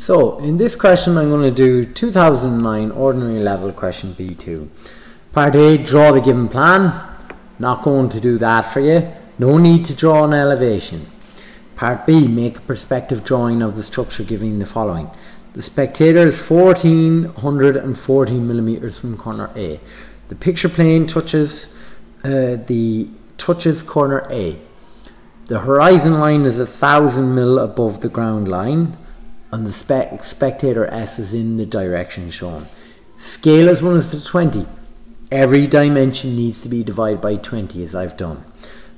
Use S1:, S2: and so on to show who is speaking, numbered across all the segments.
S1: So in this question I'm going to do 2009 ordinary level question B2. Part A, draw the given plan. Not going to do that for you. No need to draw an elevation. Part B, make a perspective drawing of the structure giving the following. The spectator is 1414 millimeters from corner A. The picture plane touches uh, the touches corner A. The horizon line is a thousand mil above the ground line and the spe spectator S is in the direction shown. Scale as 1 is to 20. Every dimension needs to be divided by 20 as I've done.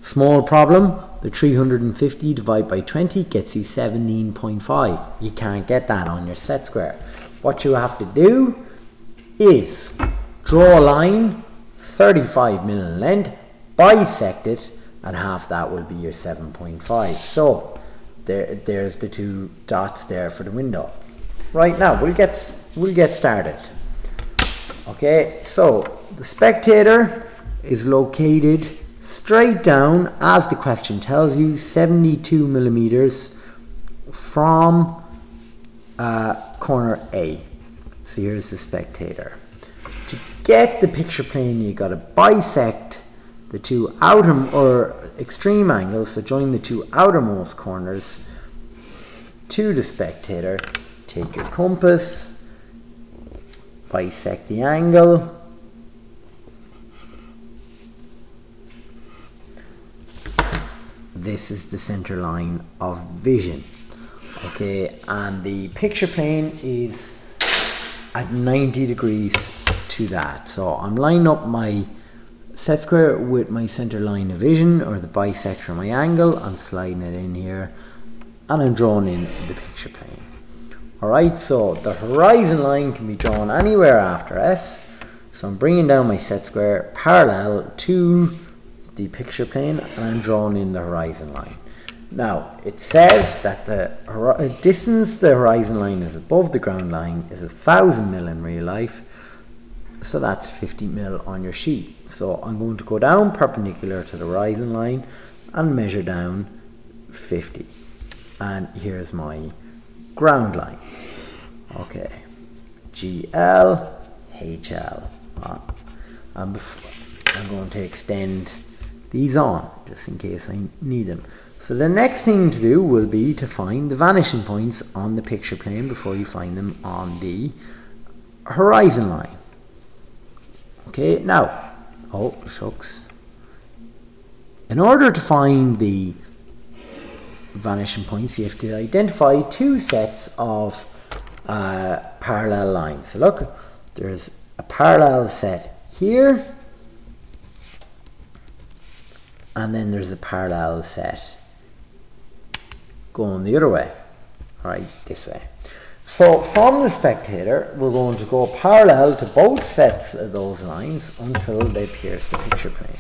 S1: Small problem, the 350 divided by 20 gets you 17.5. You can't get that on your set square. What you have to do is draw a line 35 mil in length, bisect it, and half that will be your 7.5. So there, there's the two dots there for the window. Right now, we'll get, we'll get started. Okay, so the spectator is located straight down, as the question tells you, 72 millimeters from uh, corner A. So here's the spectator. To get the picture plane, you got to bisect the two outer or extreme angles, so join the two outermost corners. To the spectator. Take your compass, bisect the angle, this is the center line of vision. Okay and the picture plane is at 90 degrees to that. So I'm lining up my set square with my center line of vision or the bisector of my angle I'm sliding it in here and I'm drawing in the picture plane. Alright so the horizon line can be drawn anywhere after S so I'm bringing down my set square parallel to the picture plane and I'm drawing in the horizon line. Now it says that the distance the horizon line is above the ground line is a thousand mil in real life so that's 50 mil on your sheet. So I'm going to go down perpendicular to the horizon line and measure down 50 and here's my ground line. Okay. GL HL uh, I'm, I'm going to extend these on just in case I need them. So the next thing to do will be to find the vanishing points on the picture plane before you find them on the horizon line Okay, now, oh shucks. In order to find the vanishing points, you have to identify two sets of uh, parallel lines. So look, there's a parallel set here, and then there's a parallel set going the other way, all right, this way. So from the spectator, we're going to go parallel to both sets of those lines until they pierce the picture plane.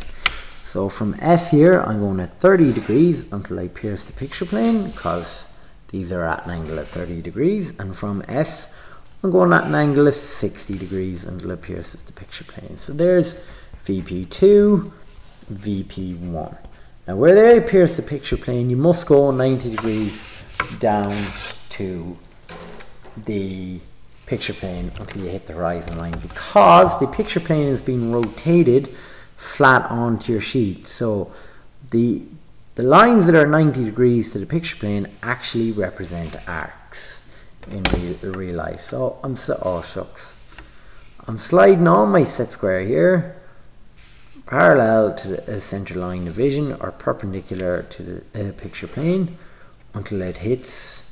S1: So from S here, I'm going at 30 degrees until I pierce the picture plane because these are at an angle at 30 degrees. And from S, I'm going at an angle of 60 degrees until it pierces the picture plane. So there's VP2, VP1. Now where they pierce the picture plane, you must go 90 degrees down to the picture plane until you hit the horizon line because the picture plane is being rotated flat onto your sheet. So the the lines that are 90 degrees to the picture plane actually represent arcs in real, real life. So I'm so oh shucks. I'm sliding on my set square here parallel to the center line of vision or perpendicular to the uh, picture plane until it hits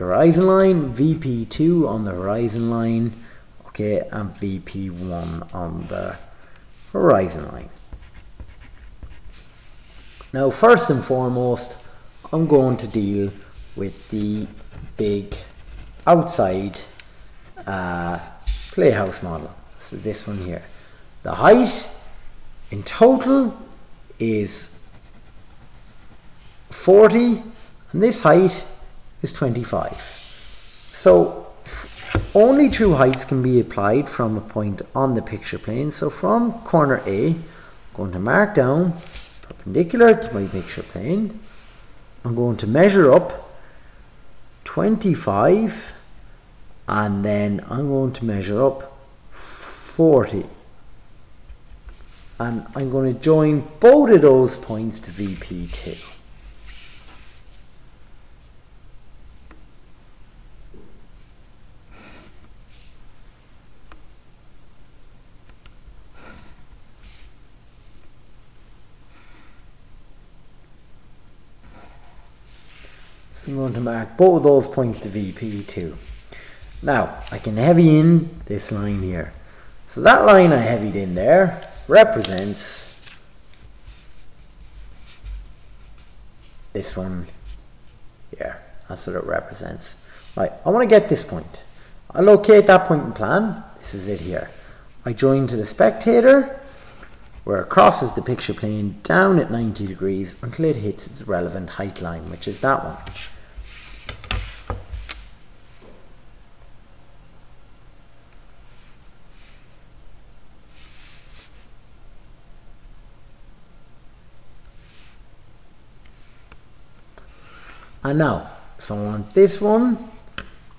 S1: the horizon line, VP2 on the horizon line, okay, and VP1 on the horizon line. Now, first and foremost, I'm going to deal with the big outside uh, playhouse model. So this one here. The height in total is 40 and this height is 25. So only two heights can be applied from a point on the picture plane. So from corner A, I'm going to mark down perpendicular to my picture plane. I'm going to measure up 25 and then I'm going to measure up 40 and I'm going to join both of those points to VP2 So to mark both of those points to VP2. Now, I can heavy in this line here. So that line I heavied in there represents this one here. That's what it represents. Right, I want to get this point. I locate that point in plan. This is it here. I join to the spectator where it crosses the picture plane down at 90 degrees until it hits its relevant height line, which is that one. And now, so on this one,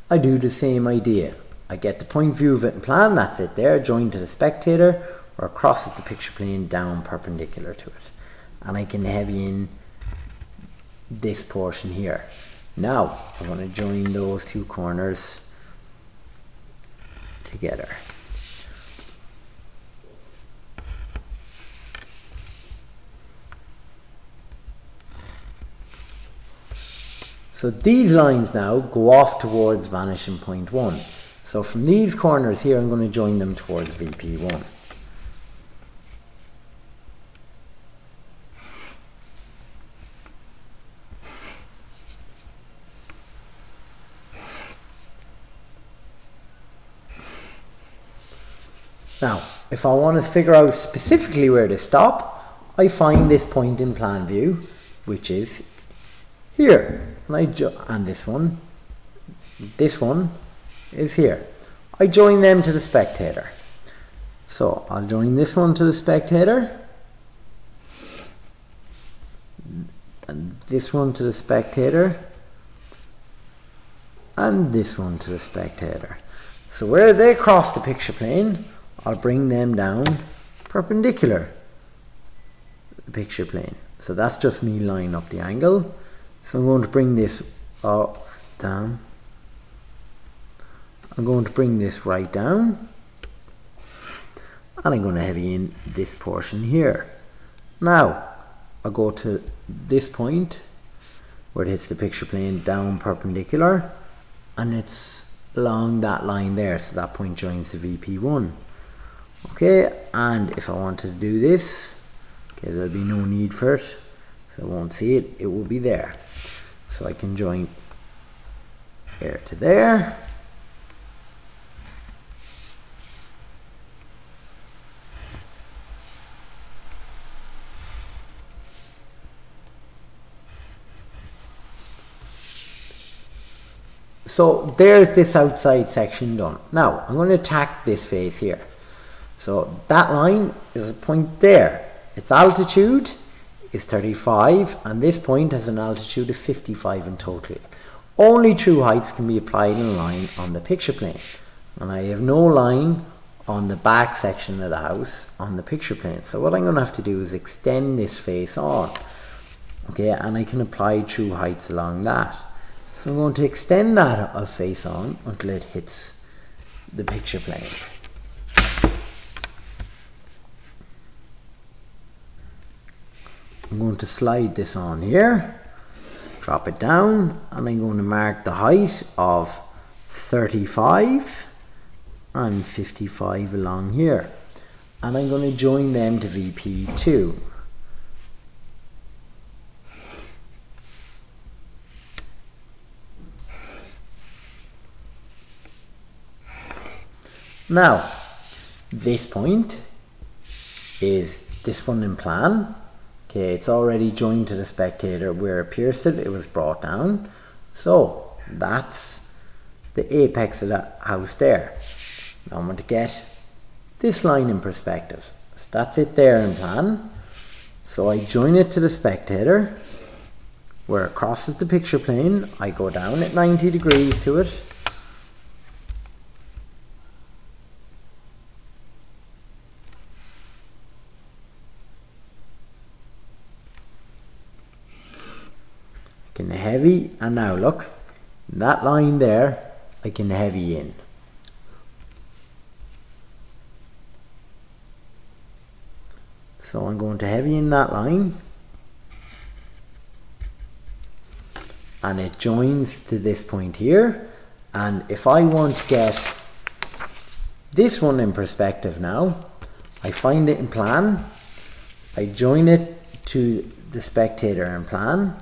S1: I do the same idea. I get the point view of it in plan, that's it there, joined to the spectator, or crosses the picture plane down perpendicular to it. And I can heavy in this portion here. Now, I'm going to join those two corners together. So these lines now go off towards vanishing point 1. So from these corners here, I'm going to join them towards VP1. Now, if I want to figure out specifically where to stop, I find this point in plan view, which is here. And I and this one this one is here. I join them to the spectator. So I'll join this one to the spectator. And this one to the spectator. And this one to the spectator. So where they cross the picture plane I'll bring them down perpendicular to the picture plane so that's just me lining up the angle so I'm going to bring this up, down. I'm going to bring this right down. And I'm going to heavy in this portion here. Now, I'll go to this point where it hits the picture plane down perpendicular and it's along that line there so that point joins the VP1 okay and if I wanted to do this okay there'll be no need for it so I won't see it it will be there so I can join here to there. So there's this outside section done. Now I'm going to attack this face here. So that line is a point there. Its altitude is 35 and this point has an altitude of 55 in total. Only true heights can be applied in a line on the picture plane and I have no line on the back section of the house on the picture plane. So what I'm going to have to do is extend this face on okay and I can apply true heights along that. So I'm going to extend that face on until it hits the picture plane. I'm going to slide this on here drop it down and I'm going to mark the height of 35 and 55 along here. And I'm going to join them to VP2 now this point is this one in plan Okay, it's already joined to the spectator where it pierced it, it was brought down. So that's the apex of that house there. Now I'm going to get this line in perspective. So that's it there in plan. So I join it to the spectator where it crosses the picture plane I go down at 90 degrees to it can heavy and now look that line there I can heavy in. So I'm going to heavy in that line and it joins to this point here and if I want to get this one in perspective now I find it in plan I join it to the spectator in plan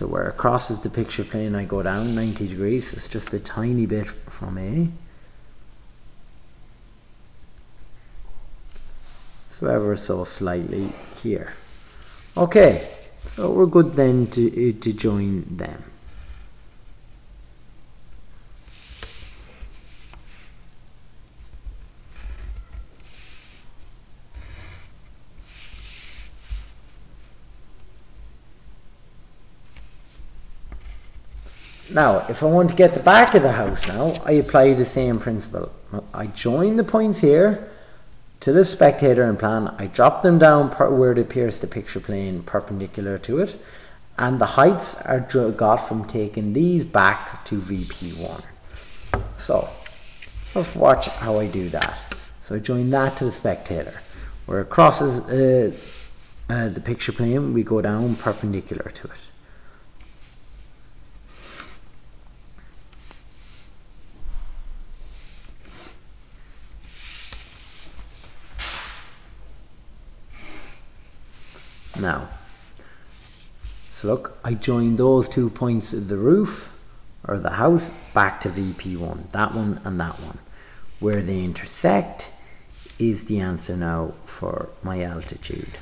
S1: so where it crosses the picture plane I go down 90 degrees it's just a tiny bit from A so ever so slightly here. Okay, so we're good then to, to join them. Now, if I want to get the back of the house now, I apply the same principle. I join the points here, to the spectator and plan, I drop them down where it appears the picture plane perpendicular to it, and the heights are got from taking these back to VP1. So, let's watch how I do that. So I join that to the spectator. Where it crosses uh, uh, the picture plane, we go down perpendicular to it. Now. So look, I join those two points of the roof or the house back to VP1, that one and that one. Where they intersect is the answer now for my altitude.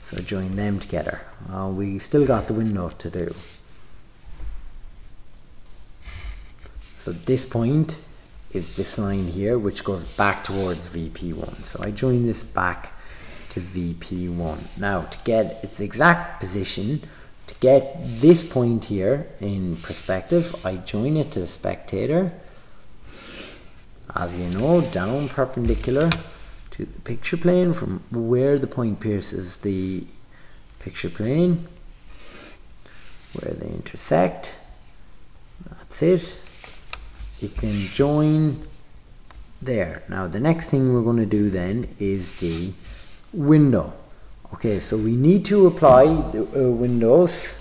S1: So join them together. Well, we still got the window to do. So this point is this line here which goes back towards VP1. So I join this back to VP1. Now to get its exact position, to get this point here in perspective, I join it to the spectator. As you know, down perpendicular to the picture plane from where the point pierces the picture plane, where they intersect. That's it. You can join there. Now the next thing we're going to do then is the window. Okay, so we need to apply the uh, windows.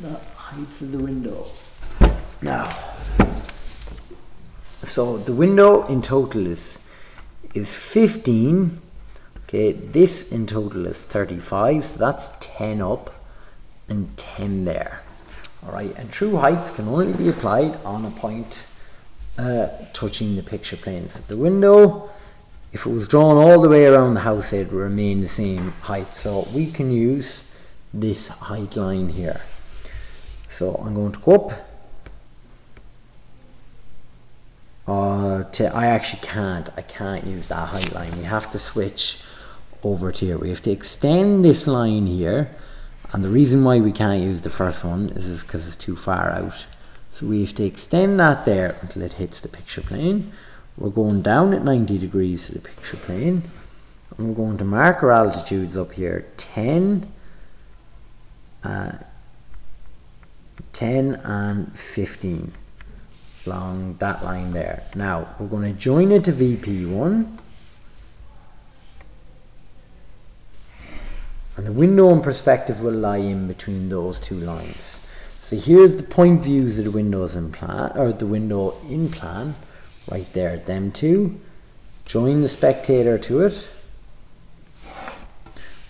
S1: The heights of the window. Now, so the window in total is is 15. Okay, this in total is 35, so that's 10 up and 10 there. Alright, and true heights can only be applied on a point uh, touching the picture plane. So the window if it was drawn all the way around the house it would remain the same height. So we can use this height line here. So I'm going to go up. Uh, to, I actually can't. I can't use that height line. We have to switch over to here. We have to extend this line here. And the reason why we can't use the first one is because it's too far out. So we have to extend that there until it hits the picture plane we're going down at 90 degrees to the picture plane and we're going to mark our altitudes up here. 10 uh, 10 and 15 along that line there. Now we're going to join it to VP1 and the window and perspective will lie in between those two lines. So here's the point views of the windows in plan or the window in plan right there them two. Join the spectator to it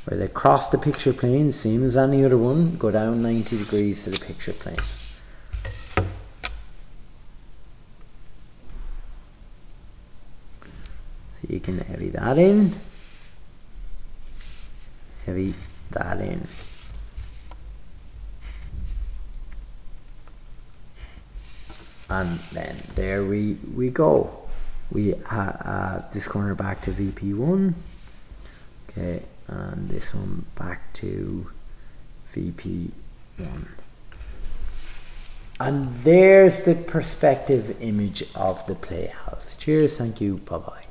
S1: where they cross the picture plane same as any other one go down 90 degrees to the picture plane. So you can heavy that in heavy that in and then there we we go. We have uh, this corner back to VP1 okay and this one back to VP1 and there's the perspective image of the playhouse. Cheers thank you bye bye